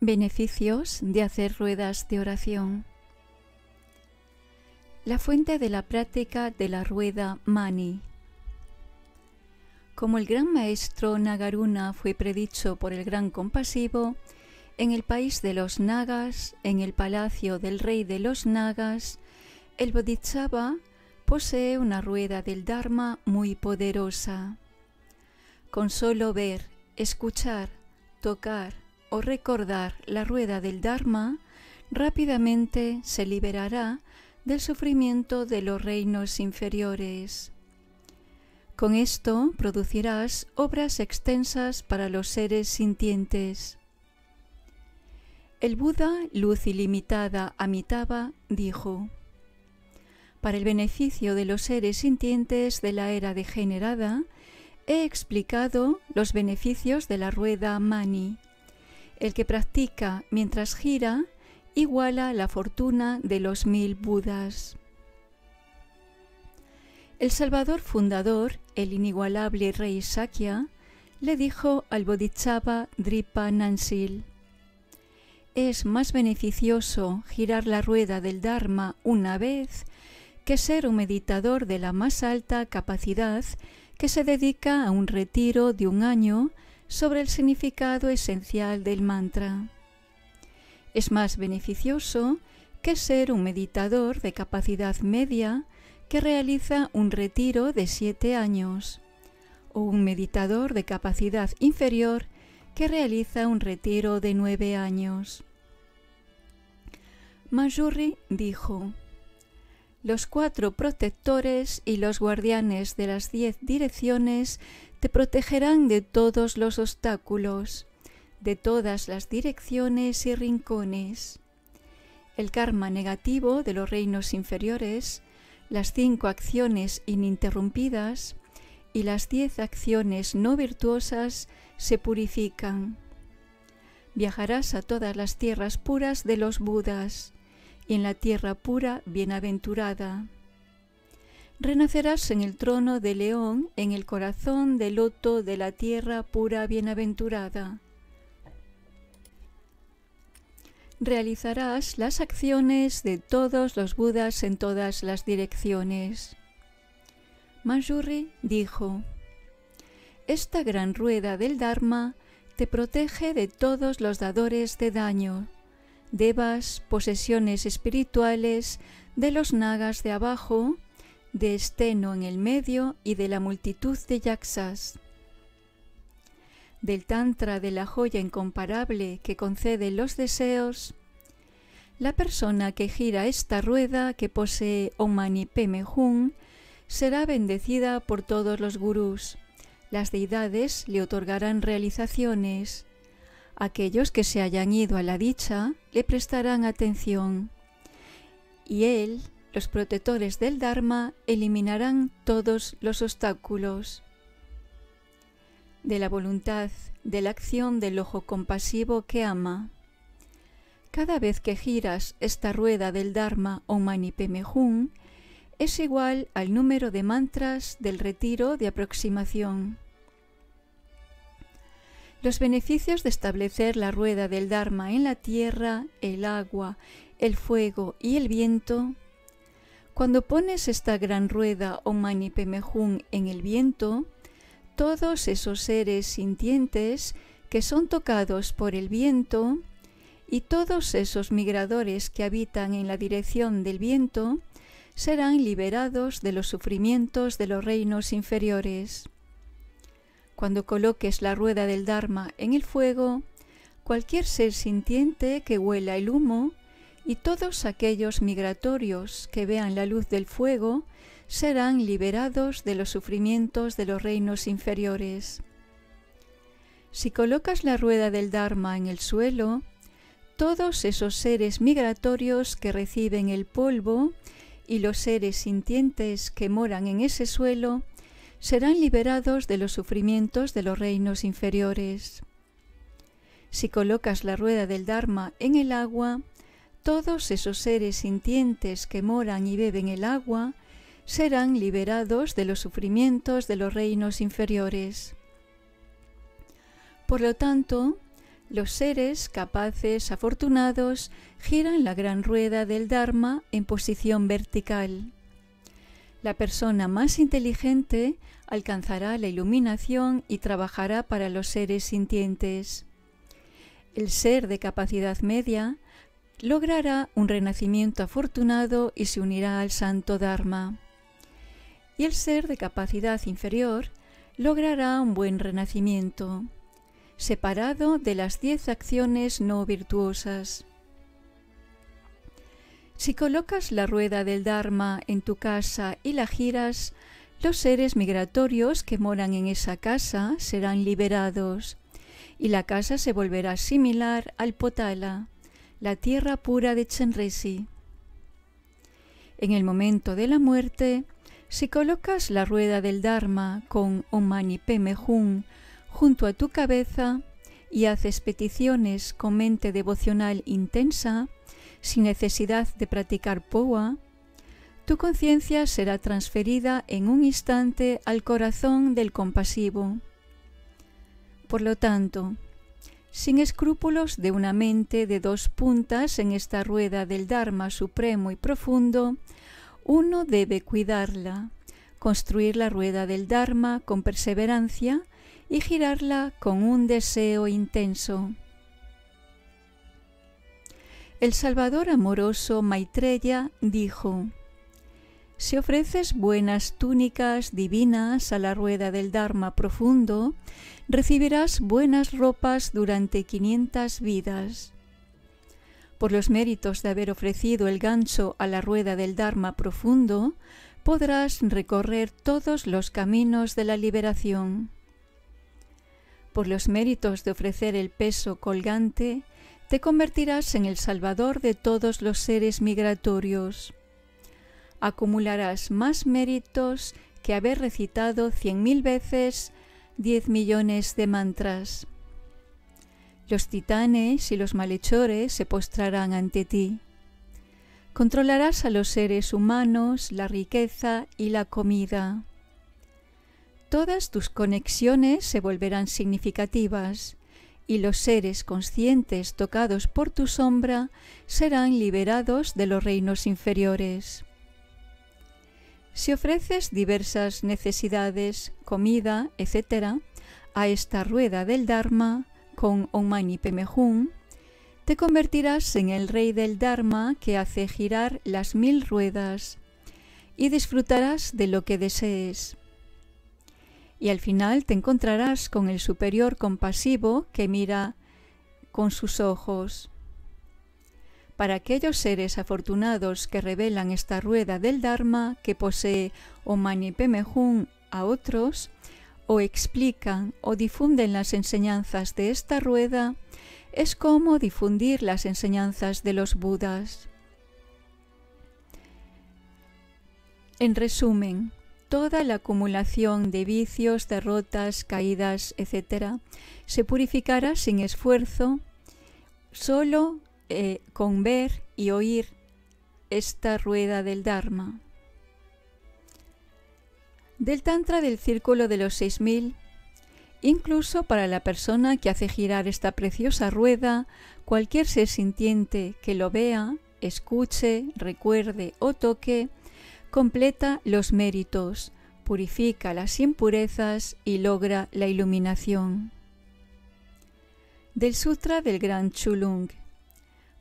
Beneficios de hacer ruedas de oración. La fuente de la práctica de la rueda Mani. Como el gran maestro Nagaruna fue predicho por el gran compasivo, en el país de los Nagas, en el palacio del rey de los Nagas, el Bodhisattva posee una rueda del Dharma muy poderosa. Con solo ver, escuchar, tocar o recordar la rueda del Dharma, rápidamente se liberará del sufrimiento de los reinos inferiores. Con esto producirás obras extensas para los seres sintientes. El Buda, luz ilimitada Amitabha, dijo, Para el beneficio de los seres sintientes de la era degenerada, he explicado los beneficios de la rueda Mani. El que practica mientras gira iguala la fortuna de los mil Budas. El Salvador fundador, el inigualable rey Sakya, le dijo al Bodhisattva Dripa Nansil, es más beneficioso girar la rueda del Dharma una vez que ser un meditador de la más alta capacidad que se dedica a un retiro de un año sobre el significado esencial del mantra. Es más beneficioso que ser un meditador de capacidad media que realiza un retiro de siete años, o un meditador de capacidad inferior que realiza un retiro de nueve años. Majuri dijo, Los cuatro protectores y los guardianes de las diez direcciones te protegerán de todos los obstáculos, de todas las direcciones y rincones. El karma negativo de los reinos inferiores las cinco acciones ininterrumpidas y las diez acciones no virtuosas se purifican. Viajarás a todas las tierras puras de los Budas y en la tierra pura bienaventurada. Renacerás en el trono de león en el corazón del loto de la tierra pura bienaventurada. realizarás las acciones de todos los Budas en todas las direcciones. Manjuri dijo, Esta gran rueda del Dharma te protege de todos los dadores de daño, devas, posesiones espirituales, de los nagas de abajo, de esteno en el medio y de la multitud de yaksas del Tantra de la joya incomparable que concede los deseos, la persona que gira esta rueda que posee Om Mani Padme Hum será bendecida por todos los gurús. Las deidades le otorgarán realizaciones. Aquellos que se hayan ido a la dicha le prestarán atención. Y él, los protectores del Dharma, eliminarán todos los obstáculos de la voluntad, de la acción del ojo compasivo que ama. Cada vez que giras esta rueda del Dharma o Mani Hum, es igual al número de mantras del retiro de aproximación. Los beneficios de establecer la rueda del Dharma en la tierra, el agua, el fuego y el viento. Cuando pones esta gran rueda o Mani Hum en el viento, todos esos seres sintientes que son tocados por el viento y todos esos migradores que habitan en la dirección del viento serán liberados de los sufrimientos de los reinos inferiores. Cuando coloques la rueda del Dharma en el fuego, cualquier ser sintiente que huela el humo y todos aquellos migratorios que vean la luz del fuego serán liberados de los sufrimientos de los reinos inferiores. Si colocas la rueda del Dharma en el suelo, todos esos seres migratorios que reciben el polvo y los seres sintientes que moran en ese suelo serán liberados de los sufrimientos de los reinos inferiores. Si colocas la rueda del Dharma en el agua, todos esos seres sintientes que moran y beben el agua serán liberados de los sufrimientos de los reinos inferiores. Por lo tanto, Los seres capaces, afortunados, giran la gran rueda del Dharma en posición vertical. La persona más inteligente alcanzará la iluminación y trabajará para los seres sintientes. El ser de capacidad media logrará un renacimiento afortunado y se unirá al santo Dharma. Y el ser de capacidad inferior logrará un buen renacimiento separado de las diez acciones no virtuosas. Si colocas la rueda del Dharma en tu casa y la giras, los seres migratorios que moran en esa casa serán liberados, y la casa se volverá similar al Potala, la tierra pura de Chenresi. En el momento de la muerte, si colocas la rueda del Dharma con Om Mani Padme Hum junto a tu cabeza y haces peticiones con mente devocional intensa, sin necesidad de practicar POA, tu conciencia será transferida en un instante al corazón del compasivo. Por lo tanto, sin escrúpulos de una mente de dos puntas en esta rueda del Dharma supremo y profundo, uno debe cuidarla, construir la rueda del Dharma con perseverancia y girarla con un deseo intenso. El Salvador amoroso Maitreya dijo, Si ofreces buenas túnicas divinas a la rueda del Dharma profundo, recibirás buenas ropas durante quinientas vidas. Por los méritos de haber ofrecido el gancho a la rueda del Dharma profundo, podrás recorrer todos los caminos de la liberación por los méritos de ofrecer el peso colgante, te convertirás en el salvador de todos los seres migratorios. Acumularás más méritos que haber recitado cien mil veces diez millones de mantras. Los titanes y los malhechores se postrarán ante ti. Controlarás a los seres humanos, la riqueza y la comida todas tus conexiones se volverán significativas y los seres conscientes tocados por tu sombra serán liberados de los reinos inferiores. Si ofreces diversas necesidades, comida, etc., a esta rueda del Dharma con Om Mani Padme Hum, te convertirás en el rey del Dharma que hace girar las mil ruedas y disfrutarás de lo que desees y al final te encontrarás con el superior compasivo que mira con sus ojos. Para aquellos seres afortunados que revelan esta rueda del Dharma que posee o Hum a otros, o explican o difunden las enseñanzas de esta rueda, es como difundir las enseñanzas de los Budas. En resumen, toda la acumulación de vicios, derrotas, caídas, etc., se purificará sin esfuerzo, solo eh, con ver y oír esta rueda del Dharma. Del Tantra del Círculo de los Seis Mil, incluso para la persona que hace girar esta preciosa rueda, cualquier ser sintiente que lo vea, escuche, recuerde o toque, completa los méritos, purifica las impurezas y logra la iluminación. Del Sutra del Gran Chulung.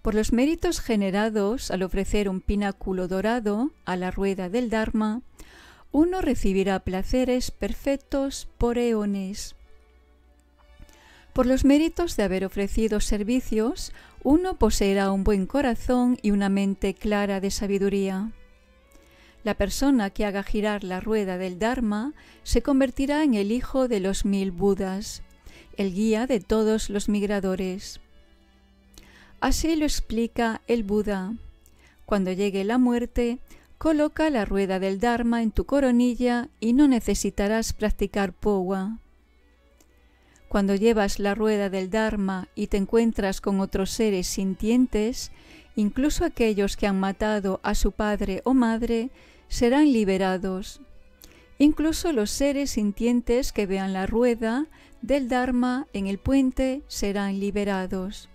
Por los méritos generados al ofrecer un pináculo dorado a la rueda del Dharma, uno recibirá placeres perfectos por eones. Por los méritos de haber ofrecido servicios, uno poseerá un buen corazón y una mente clara de sabiduría. La persona que haga girar la rueda del Dharma se convertirá en el hijo de los mil Budas, el guía de todos los migradores. Así lo explica el Buda. Cuando llegue la muerte, coloca la rueda del Dharma en tu coronilla y no necesitarás practicar Powa. Cuando llevas la rueda del Dharma y te encuentras con otros seres sintientes, incluso aquellos que han matado a su padre o madre, serán liberados. Incluso los seres sintientes que vean la rueda del Dharma en el puente serán liberados.